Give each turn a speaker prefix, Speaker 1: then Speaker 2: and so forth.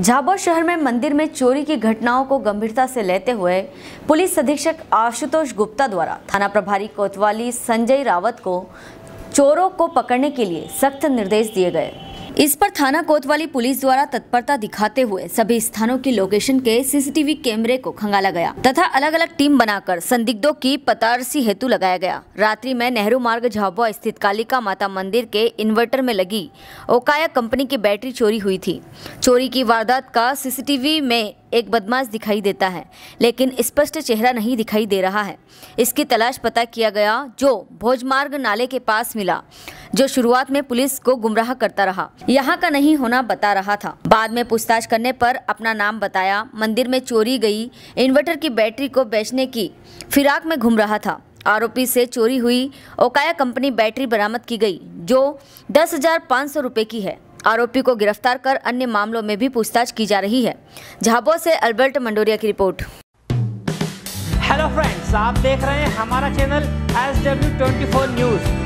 Speaker 1: झाबुआ शहर में मंदिर में चोरी की घटनाओं को गंभीरता से लेते हुए पुलिस अधीक्षक आशुतोष गुप्ता द्वारा थाना प्रभारी कोतवाली संजय रावत को चोरों को पकड़ने के लिए सख्त निर्देश दिए गए। इस पर थाना कोतवाली पुलिस द्वारा तत्परता दिखाते हुए सभी स्थानों की लोकेशन के सीसीटीवी कैमरे को खंगाला गया तथा अलग अलग टीम बनाकर संदिग्धों की पतारसी हेतु लगाया गया। रात्रि में नेहरू मार्ग झाबुआ स्थित कालिका माता मंदिर के इन्वर्टर में लगी ओकाया कंपनी की बैटरी चोरी हुई थी। चोरी की वारदात का सीसीटीवी में एक बदमाश दिखाई देता है, लेकिन स्पष्ट चेहरा नहीं दिखाई दे रहा है। इसकी तलाश पता किया गया, जो भोजमार्ग नाले के पास मिला। जो शुरुआत में पुलिस को गुमराह करता रहा। यहाँ का नहीं होना बता रहा था। बाद में पूछताछ करने पर अपना नाम बताया। मंदिर में चोरी गई। इन्वर्टर की बैटरी को बेचने की फिराक में घूम रहा था। आरोपी से चोरी हुई। ओकाया कंपनी बैटरी बरामद की गई, जो दस हज़ार पाँच सौ रुपये की है। आरोपी को गिरफ़्तार कर अन्य मामलों में भी पूछताछ की जा रही है। झाबुआ से अल्बर्ट मंडोरिया की रिपोर्ट।
Speaker 2: हेलो फ्रेंड्स आप देख रहे हैं हमारा channel S W twenty four news